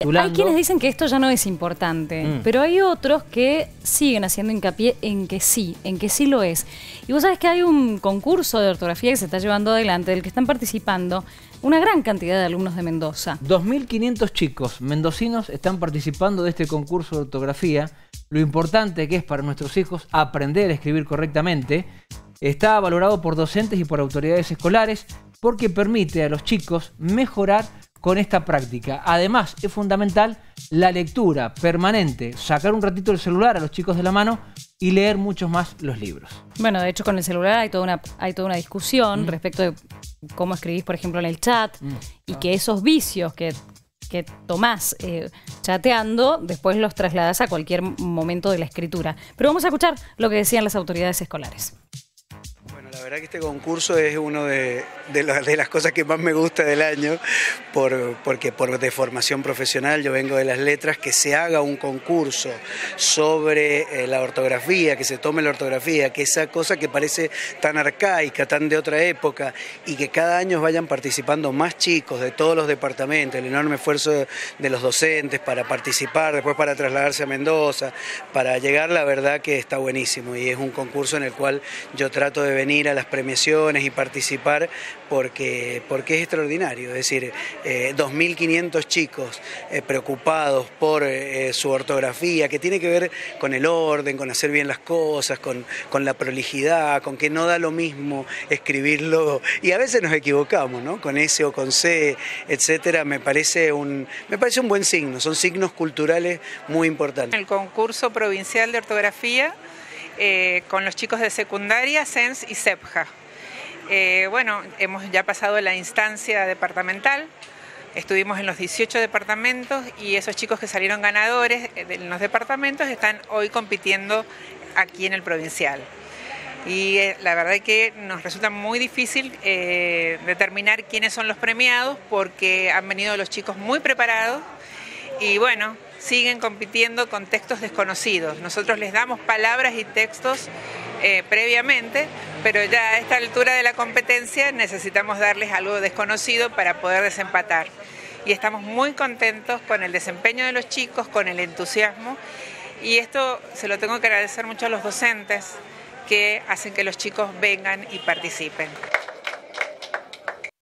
Hay quienes dicen que esto ya no es importante, mm. pero hay otros que siguen haciendo hincapié en que sí, en que sí lo es. Y vos sabés que hay un concurso de ortografía que se está llevando adelante, del que están participando una gran cantidad de alumnos de Mendoza. 2.500 chicos mendocinos están participando de este concurso de ortografía. Lo importante que es para nuestros hijos aprender a escribir correctamente está valorado por docentes y por autoridades escolares porque permite a los chicos mejorar con esta práctica. Además, es fundamental la lectura permanente, sacar un ratito el celular a los chicos de la mano y leer mucho más los libros. Bueno, de hecho con el celular hay toda una, hay toda una discusión respecto de cómo escribís, por ejemplo, en el chat y que esos vicios que, que tomás eh, chateando, después los trasladas a cualquier momento de la escritura. Pero vamos a escuchar lo que decían las autoridades escolares. Verdad que este concurso es una de, las cosas que más me gusta del año, por, porque por de formación profesional, yo vengo de las letras, que se haga un concurso sobre eh, la ortografía, que se tome la ortografía, que esa cosa que parece tan arcaica, tan de otra época, y que cada año vayan participando más chicos de todos los departamentos, el enorme esfuerzo de los docentes para participar, después para trasladarse a Mendoza, para llegar, la verdad que está buenísimo, y es un concurso en el cual yo trato de venir a las premiaciones y participar porque, porque es extraordinario. Es decir, 2.500 eh, chicos eh, preocupados por eh, su ortografía, que tiene que ver con el orden, con hacer bien las cosas, con, con la prolijidad, con que no da lo mismo escribirlo. Y a veces nos equivocamos, ¿no? Con S o con C, etcétera. Me parece un, me parece un buen signo. Son signos culturales muy importantes. El concurso provincial de ortografía eh, con los chicos de secundaria, SENS y CEPJA. Eh, bueno, hemos ya pasado la instancia departamental, estuvimos en los 18 departamentos y esos chicos que salieron ganadores en los departamentos están hoy compitiendo aquí en el provincial. Y eh, la verdad es que nos resulta muy difícil determinar quiénes son los premiados porque han venido los chicos muy preparados y bueno, siguen compitiendo con textos desconocidos. Nosotros les damos palabras y textos eh, previamente, pero ya a esta altura de la competencia necesitamos darles algo desconocido para poder desempatar. Y estamos muy contentos con el desempeño de los chicos, con el entusiasmo, y esto se lo tengo que agradecer mucho a los docentes que hacen que los chicos vengan y participen.